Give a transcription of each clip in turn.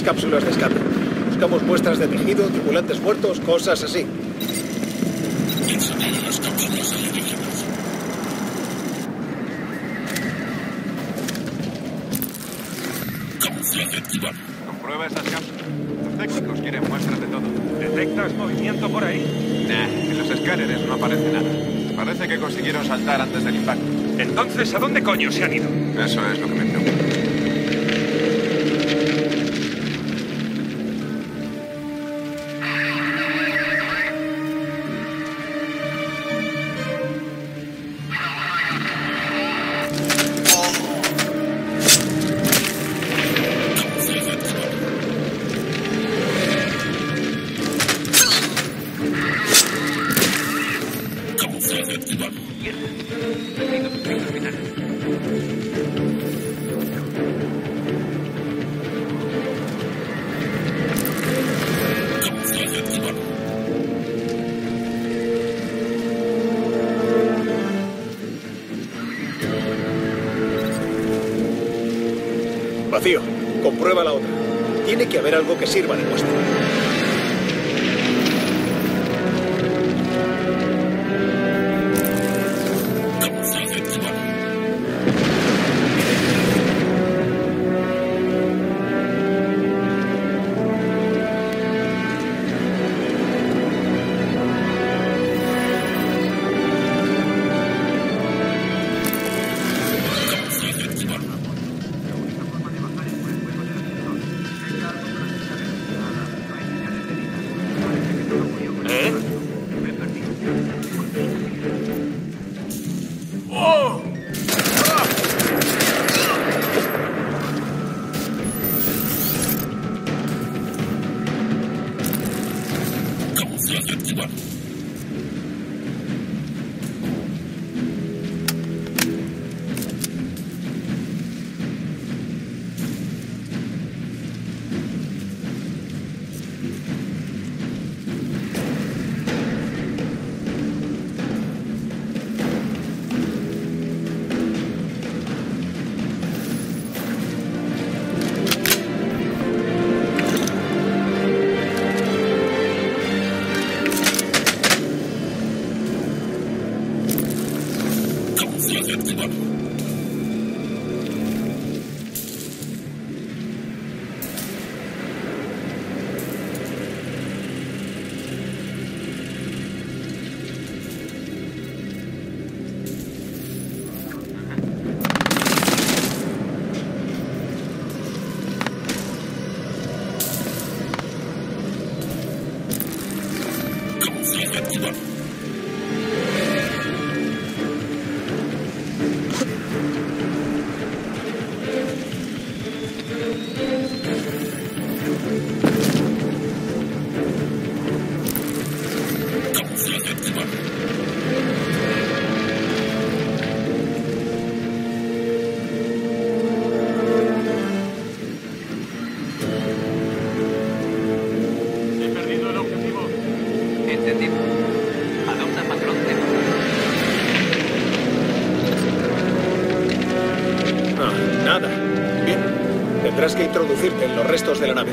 las cápsulas de escape. Buscamos muestras de tejido, tripulantes muertos, cosas así. Comprueba esas cápsulas. Los técnicos quieren muestras de todo. ¿Detectas movimiento por ahí? Nah, en los escáneres no aparece nada. Parece que consiguieron saltar antes del impacto. Entonces, ¿a dónde coño se han ido? Eso es lo que me preocupa. Vacío. Comprueba la otra. Tiene que haber algo que sirva de muestra. тебя. Tendrás que introducirte en los restos de la nave.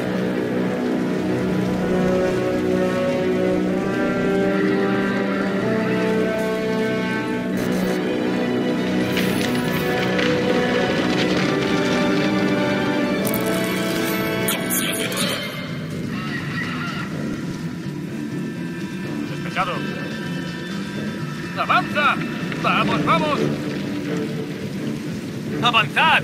¡Avanza! ¡Vamos, vamos! ¡Avanzad!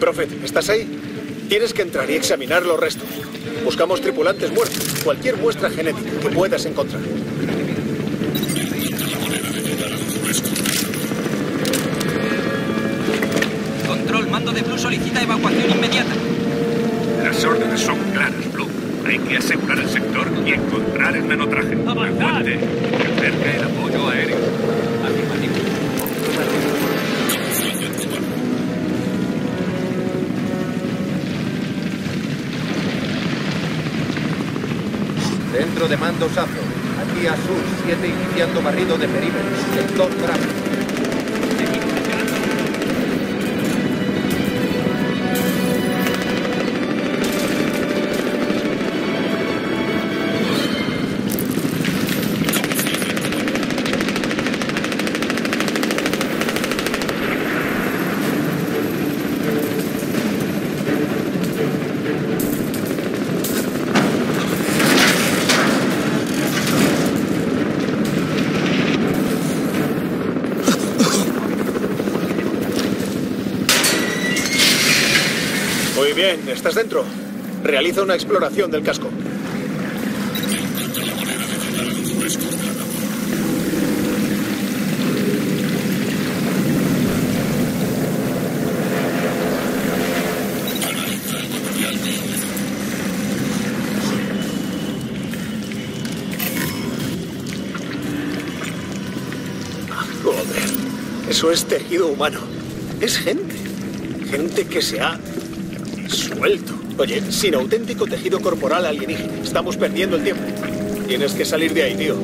Prophet, ¿estás ahí? Tienes que entrar y examinar los restos. Buscamos tripulantes muertos, cualquier muestra genética que puedas encontrar. Control, mando de Blue solicita evacuación inmediata. Las órdenes son claras, Blue. Hay que asegurar el sector y encontrar el nanotraje. Aguante. Que acerca el apoyo aéreo. Centro de mando Sazo. Aquí a sur 7 iniciando barrido de perímetro. Sector Bravo. Bien, ¿estás dentro? Realiza una exploración del casco. Joder, eso es tejido humano. Es gente. Gente que se ha suelto. Oye, sin auténtico tejido corporal alienígena. Estamos perdiendo el tiempo. Tienes que salir de ahí, tío.